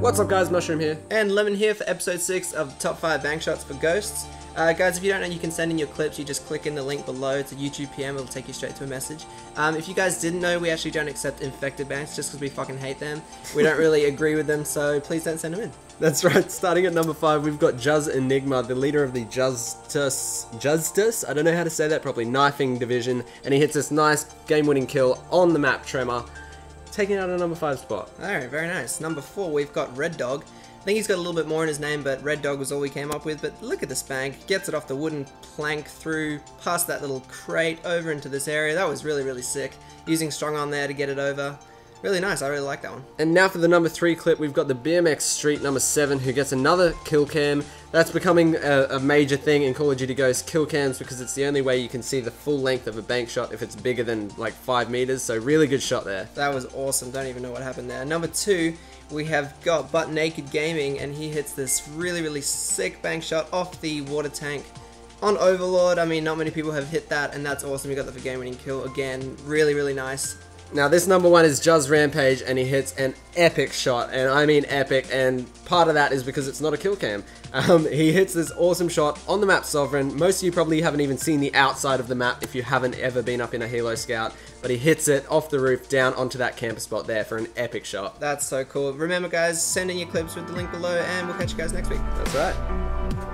What's up guys, Mushroom here. And Lemon here for episode 6 of top 5 bank shots for ghosts. Uh, guys, if you don't know, you can send in your clips. You just click in the link below. It's a YouTube PM. It'll take you straight to a message. Um, if you guys didn't know, we actually don't accept infected banks just because we fucking hate them. We don't really agree with them, so please don't send them in. That's right, starting at number 5, we've got Juz Enigma, the leader of the Justice, Justice, I don't know how to say that properly, knifing division, and he hits this nice game-winning kill on the map Tremor, taking out a number 5 spot. Alright, very nice. Number 4, we've got Red Dog. I think he's got a little bit more in his name, but Red Dog was all we came up with. But look at the spank. Gets it off the wooden plank through, past that little crate, over into this area. That was really, really sick. Using Strong on there to get it over. Really nice, I really like that one. And now for the number 3 clip, we've got the BMX Street number 7 who gets another kill cam. That's becoming a, a, major thing in Call of Duty Ghosts, kill cams, because it's the only way you can see the full length of a bank shot if it's bigger than like 5 meters, so really good shot there. That was awesome, don't even know what happened there. Number 2, we have got Butt Naked Gaming, and he hits this really, really sick bank shot off the water tank on Overlord. I mean, not many people have hit that, and that's awesome. We got the for game winning kill again. Really, really nice. Now this number one is Juz Rampage and he hits an epic shot and I mean epic and part of that is because it's not a kill cam. Um, he hits this awesome shot on the map Sovereign. Most of you probably haven't even seen the outside of the map if you haven't ever been up in a Helo Scout but he hits it off the roof down onto that camper spot there for an epic shot. That's so cool. Remember guys, send in your clips with the link below and we'll catch you guys next week. That's right.